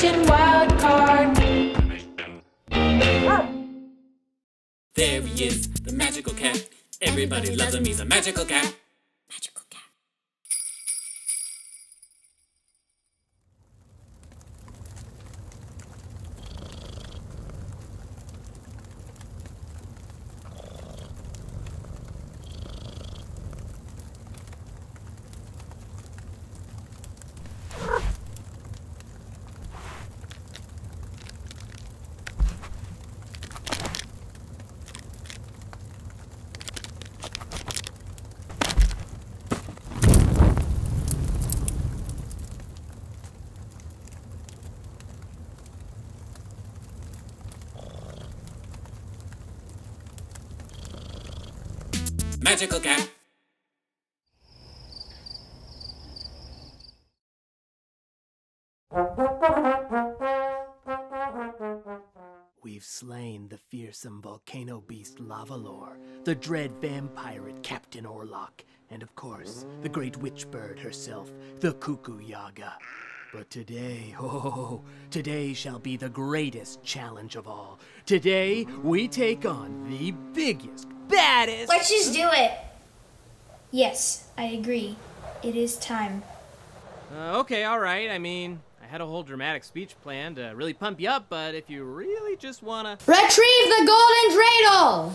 Wild Card. There he is, the magical cat. Everybody loves him, he's a magical cat. Magical cat. We've slain the fearsome volcano beast Lavalor, the dread vampire Captain Orlok, and of course, the great witch bird herself, the Cuckoo Yaga. But today, oh, today shall be the greatest challenge of all. Today, we take on the biggest, baddest. Let's just do it. Yes, I agree. It is time. Uh, okay, all right. I mean, I had a whole dramatic speech planned to really pump you up, but if you really just wanna. Retrieve the golden dreidel!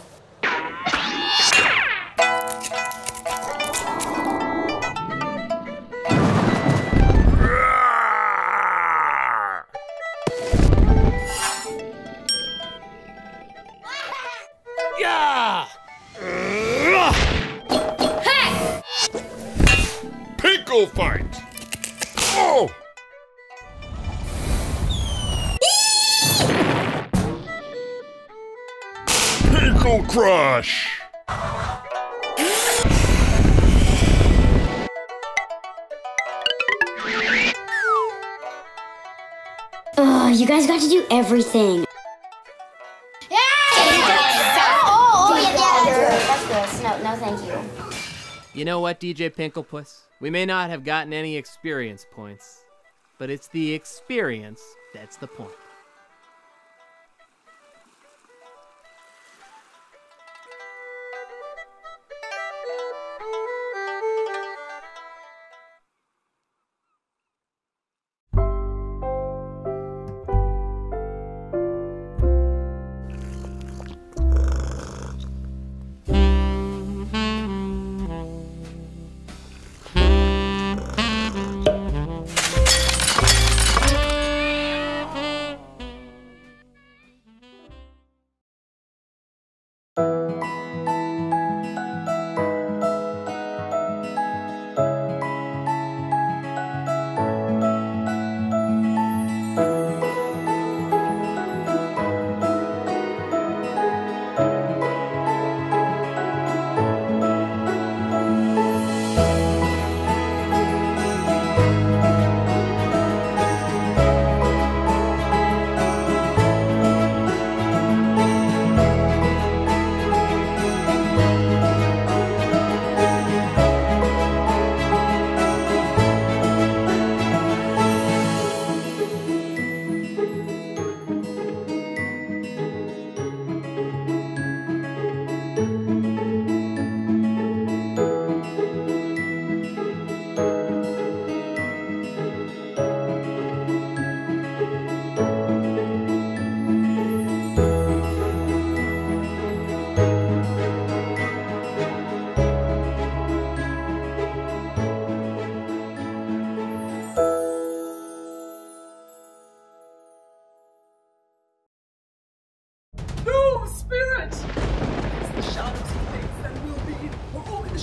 Oh! Pickle crush! Ugh, you guys got to do everything. Yeah! Oh, oh, yeah, that's gross. No, no, thank you. You know what, DJ Pinklepuss? We may not have gotten any experience points, but it's the experience that's the point.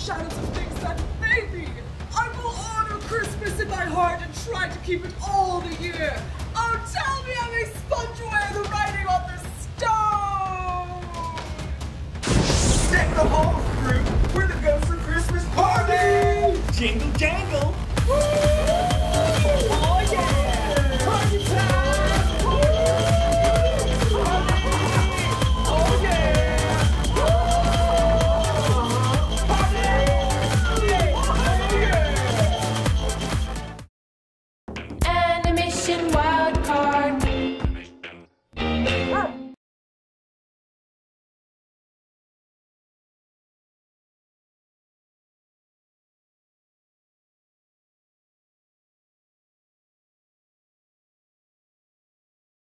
Shadows of things that may be. I will honor Christmas in my heart and try to keep it all the year. Oh, tell me I may sponge away the writing on the stone! Deck the halls, crew! We're the ghosts of Christmas party! Jingle jangle! Woo!